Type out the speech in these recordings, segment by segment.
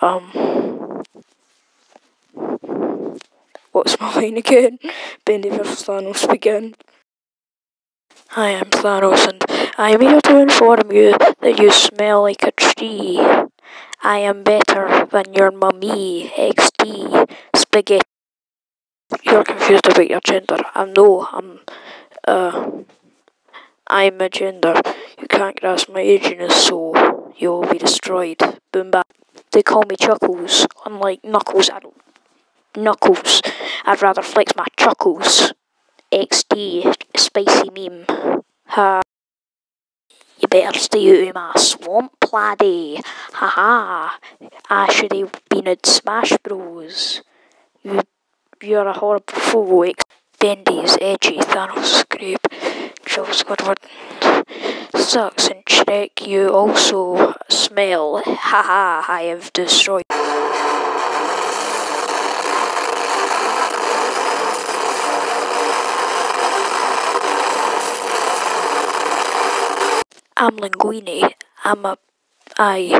um what's my line again? Bendy vs Thanos begin. Hi, I'm Thanos, and I am here to inform you that you smell like a tree. I am better than your mummy, XD, spaghetti. You're confused about your gender. I'm no, I'm, uh, I'm a gender. You can't grasp my ageness, so you will be destroyed. Boom bap. They call me Chuckles. Unlike Knuckles, I don't. Knuckles. I'd rather flex my chuckles. XD, spicy meme. Ha. You better stay out of my swamp, laddie. Haha. I should have been at Smash Bros. You, you're a horrible fool. Bendy's edgy, Thanos scrape. Joe Squidward sucks and Shrek, you also smell. Haha, I have destroyed. I'm Linguini. I'm a. I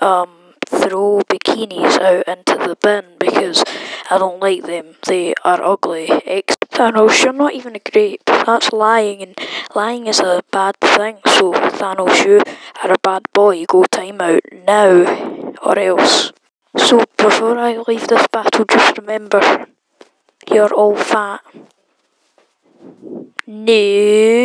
um throw bikinis out into the bin because I don't like them. They are ugly. Ex Thanos, you're not even a grape. That's lying, and lying is a bad thing. So Thanos, you are a bad boy. Go time out now, or else. So before I leave this battle, just remember, you're all fat. Noob.